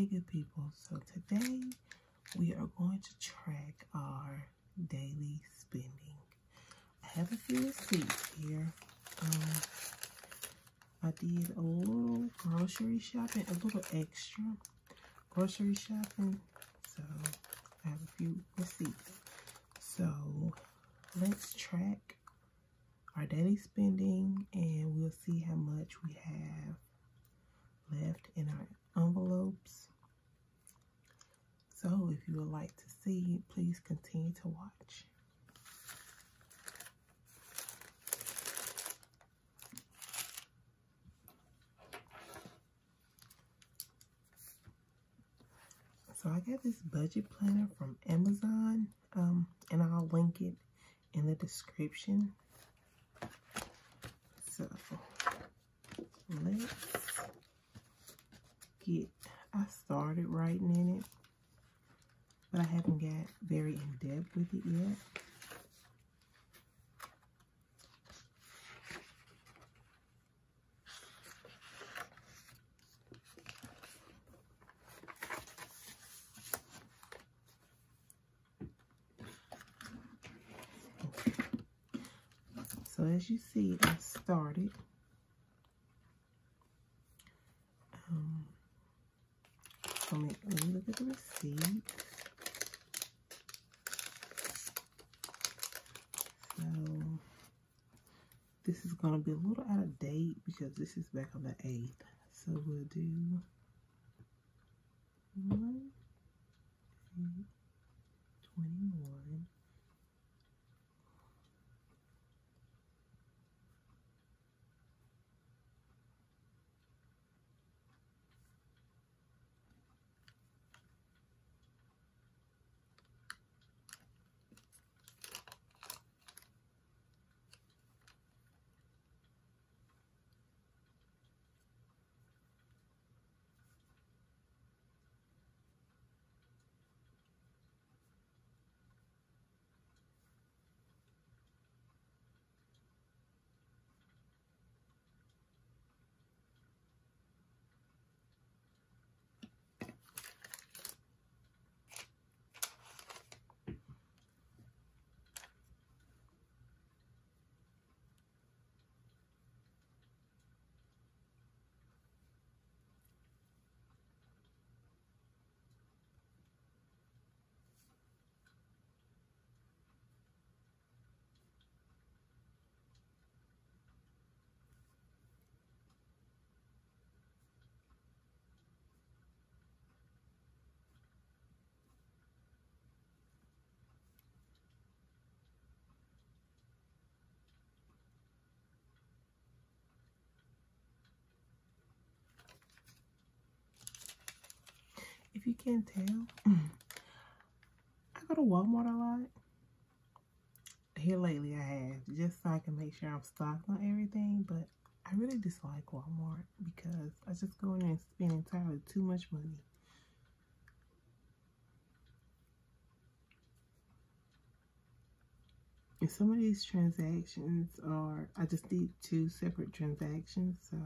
Hey good people, so today we are going to track our daily spending. I have a few receipts here. Um, I did a little grocery shopping, a little extra grocery shopping. So I have a few receipts. So let's track our daily spending and we'll see how much we have left in our envelopes. So if you would like to see, please continue to watch. So I got this budget planner from Amazon, um, and I'll link it in the description. So let's get, I started writing in it, but I haven't got very in depth with it yet. So as you see, I started. Um, so let me look at the receipt. So this is going to be a little out of date because this is back on the 8th. So we'll do one, eight, 21. if you can't tell, I go to Walmart a lot. Here lately I have, just so I can make sure I'm stocked on everything, but I really dislike Walmart because I just go in there and spend entirely too much money. And some of these transactions are, I just did two separate transactions, so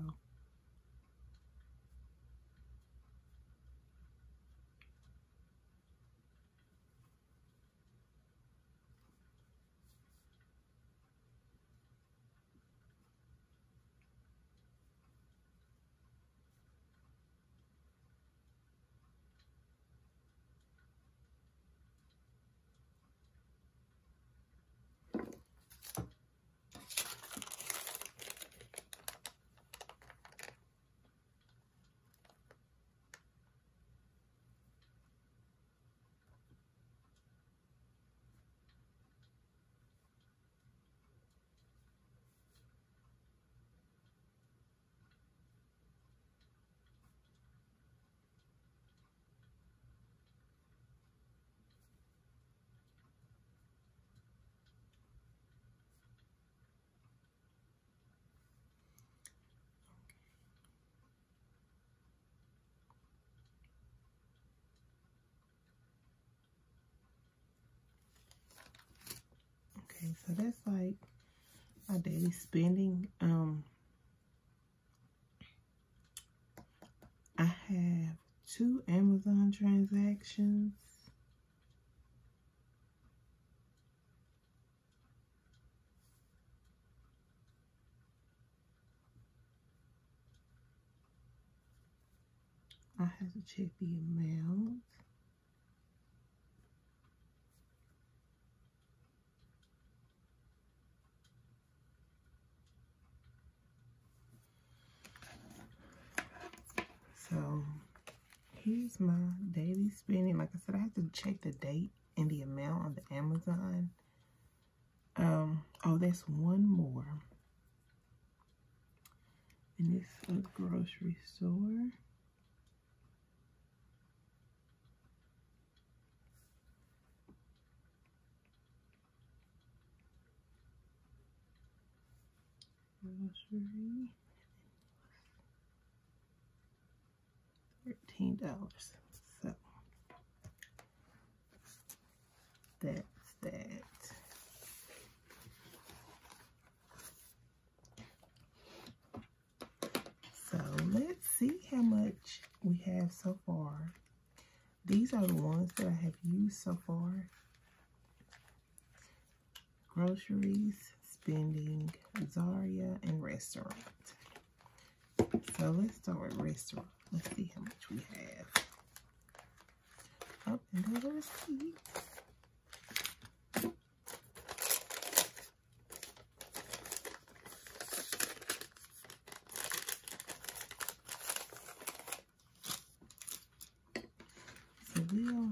Okay, so that's like my daily spending. Um, I have two Amazon transactions. I have to check the amount. So here's my daily spending. Like I said, I have to check the date and the amount on the Amazon. Um, oh, there's one more. And it's a grocery store. Grocery. $13. So that's that. So let's see how much we have so far. These are the ones that I have used so far. Groceries, spending, Zaria, and restaurant. So let's start with restaurant. Let's see how much we have. Up and go the receipt. So we'll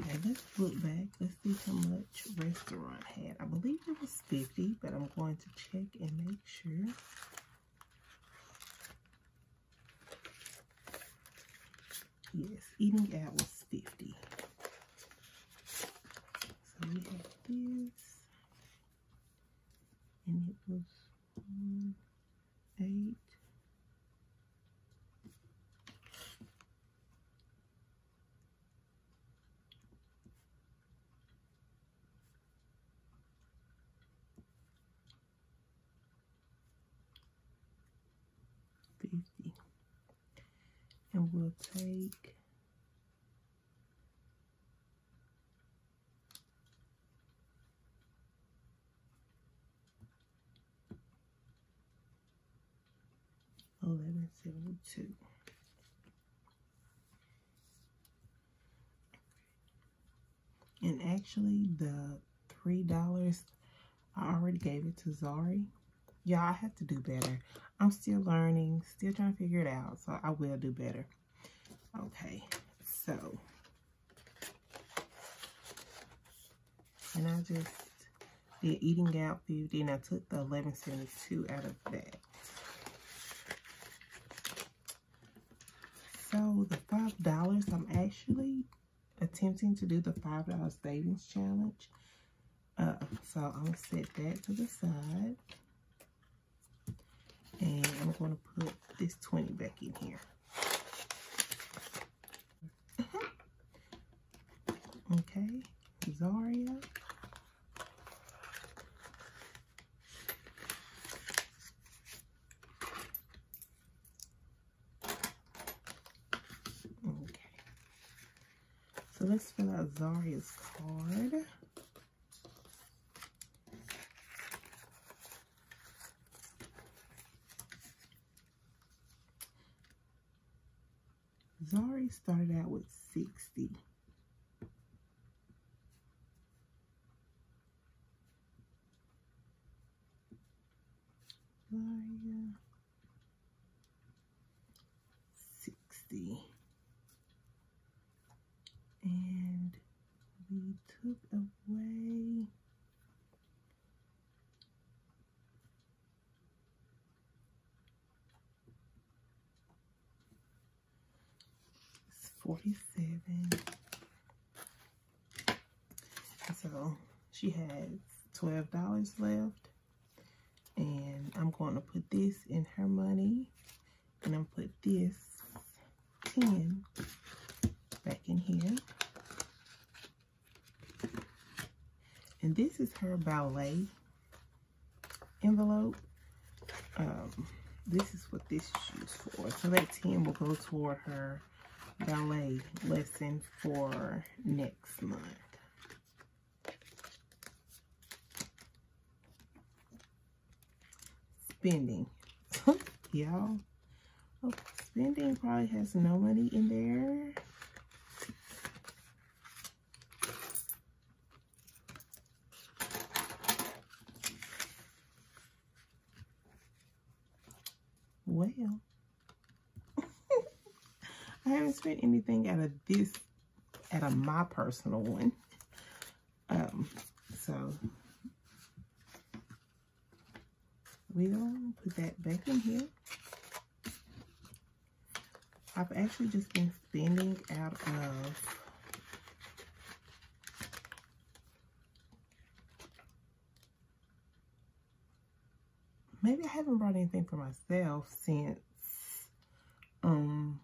Okay, let's look back. Let's see how much restaurant had. I believe it was 50, but I'm going to check and make sure. Yes, eating out was 50. So we have this. And it was one, eight. Fifty. And we'll take eleven seventy two. And actually the three dollars I already gave it to Zari. Y'all, I have to do better. I'm still learning, still trying to figure it out, so I will do better. Okay, so. And I just did eating out 50, and I took the 1172 out of that. So the $5, I'm actually attempting to do the $5 savings challenge. Uh, so I'm going to set that to the side. And I'm going to put this 20 back in here. Uh-huh. okay, Zaria. Okay. So let's fill out Zaria's card. Zari started out with 60. Zaria. 60. And we took away it's 47. It's So she has $12 left. And I'm going to put this in her money. And I'm put this 10 back in here. And this is her ballet envelope. Um, this is what this is used for. So that 10 will go toward her ballet lesson for next month. Spending. Y'all, oh, spending probably has no money in there. Well, I haven't spent anything out of this, out of my personal one. Um, so we'll put that back in here. I've actually just been spending out of maybe I haven't brought anything for myself since um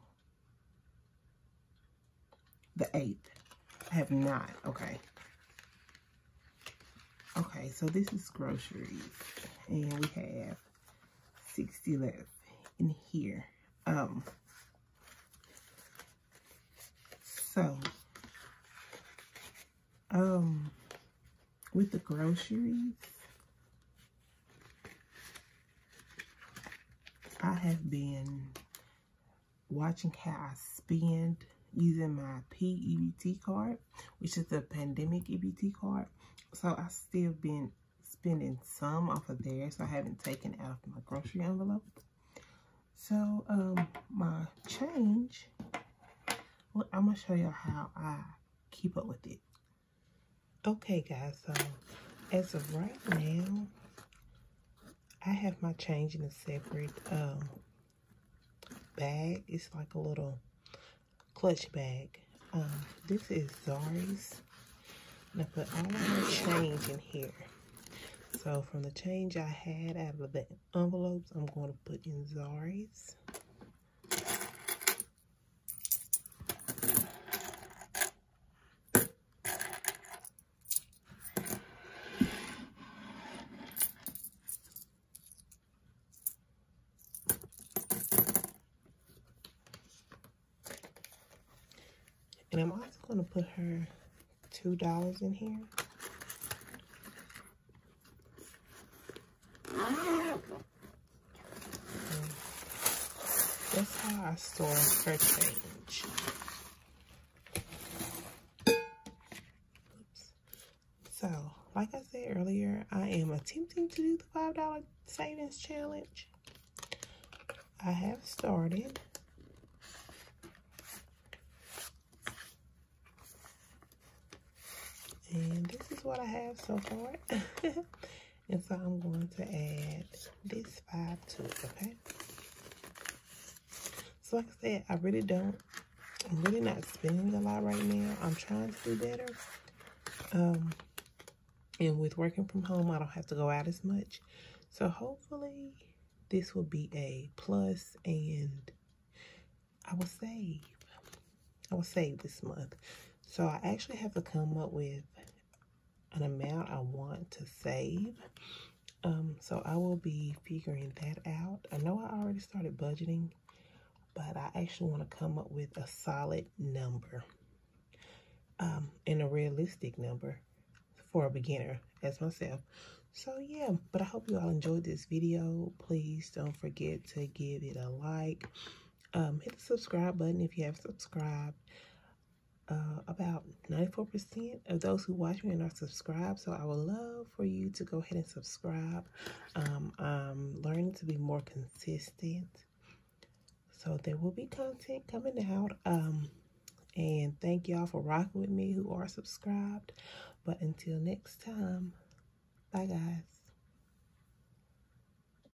the 8th. I have not. Okay. Okay, so this is groceries. And we have 60 left in here. Um so um with the groceries I have been watching how I spend using my PEBT card, which is the pandemic EBT card. So I still been spending some off of there, so I haven't taken out of my grocery envelope. So um, my change, well, I'm gonna show y'all how I keep up with it. Okay, guys. So as of right now, I have my change in a separate um, bag. It's like a little clutch bag. Um, this is Zari's. And I put all my change in here. So from the change I had out of the envelopes, I'm going to put in Zari's. And I'm also going to put her $2 in here. Mm. that's how I store her change. Oops. So, like I said earlier, I am attempting to do the $5 savings challenge. I have started. And this is what I have so far. and so I'm going to add this five to it, okay? So like I said, I really don't, I'm really not spending a lot right now. I'm trying to do better. Um, and with working from home, I don't have to go out as much. So hopefully this will be a plus and I will save. I will save this month. So I actually have to come up with an amount I want to save. Um, so I will be figuring that out. I know I already started budgeting, but I actually want to come up with a solid number um, and a realistic number for a beginner as myself. So yeah, but I hope you all enjoyed this video. Please don't forget to give it a like. Um, hit the subscribe button if you have subscribed uh, about 94% of those who watch me are subscribed. So I would love for you to go ahead and subscribe. Um, I'm learning to be more consistent. So there will be content coming out. Um, and thank y'all for rocking with me who are subscribed. But until next time, bye guys.